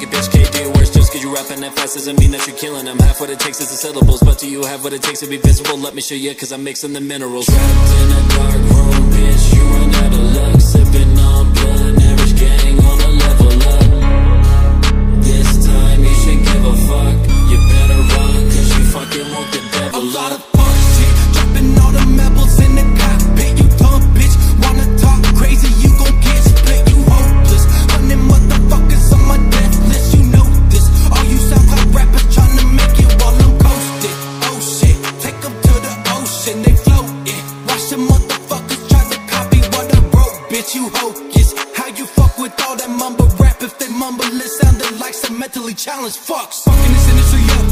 your bitch can't do worse. Just cause you rapping that fast doesn't mean that you're killing them Half what it takes is the syllables But do you have what it takes to be visible? Let me show you cause I'm mixing the minerals. Trapped in a dark room, bitch, you run out of luck Sipping on blood, average gang on a level up. This time you should give a fuck. You better run cause you fucking woke the A devil lot of mentally challenged fucks? Fucking this industry up,